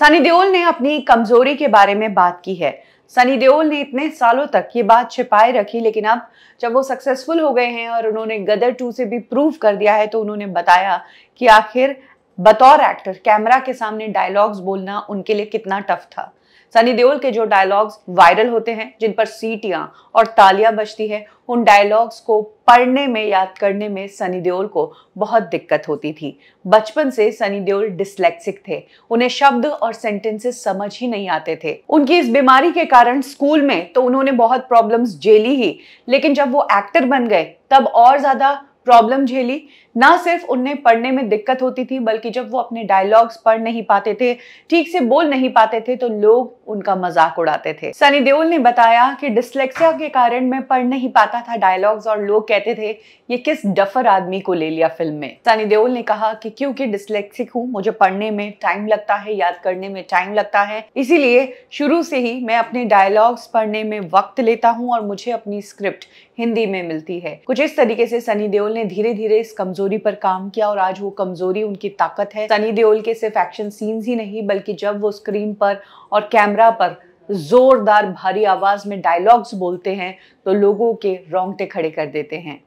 सनी देओल ने अपनी कमज़ोरी के बारे में बात की है। सनी देओल ने इतने सालों तक ये बात छिपाए रखी, लेकिन अब जब वो सक्सेसफुल हो गए हैं और उन्होंने गदर टू से भी प्रूव कर दिया है तो उन्होंने बताया कि आखिर बतौर एक्टर कैमरा के सामने डायलॉग्स बोलना उनके लिए कितना टफ था। सनी देओल के जो डायलॉग्स वायरल होते हैं, जिन पर सीटियाँ और तालियाँ बजती है, उन डायलॉग्स को पढ़ने में, याद करने में सनी देओल को बहुत दिक्कत होती थी। बचपन से सनी देओल डिसलेक्सिक थे। उन्हें शब्द और सेंटेंसेस समझ ही नहीं आते थे। उनकी इस बीमारी के कारण स्कूल में तो उन्होंने बहुत प्रॉब्लम्स झेली ही, लेकिन जब वो एक्टर बन गए, तब और ज़्यादा प्रॉब्लम झेली। ना सिर्फ़ उन्हें पढ़ने में दिक्कत होती थी, बल्कि जब वो अपने डायलॉग्स पढ़ नहीं पाते थे, ठीक से बोल नहीं पाते थे तो लोग उनका मज़ाक उड़ाते थे। सनी देओल ने बताया कि डिसलेक्सिया के कारण मैं पढ़ नहीं पाता था डायलॉग्स और लोग कहते थे, ये किस डफर आदमी को ले लिया फ़िल्म में? सनी देओल ने कहा कि, क्योंकि डिसलेक्सिक हूँ, मुझे पढ़ने में टाइम लगता है, याद करने में टाइम लगता है। इसीलिए शुरू से ही मैं अपने डायलॉग्स पढ़ने में वक्त लेता हूँ और मुझे अपनी स्क्रिप्ट हिंदी में मिलती है। कुछ इस तरीके से सनी देओल ने धीरे धीरे इस कमज़ोरी पर काम किया और आज वो कमज़ोरी उनकी ताकत है। सनी देओल के सिर्फ़ एक्शन सीन्स ही नहीं, बल्कि जब वो स्क्रीन पर और कैमरा पर जोरदार भारी आवाज़ में डायलॉग्स बोलते हैं तो लोगों के रोंगटे खड़े कर देते हैं।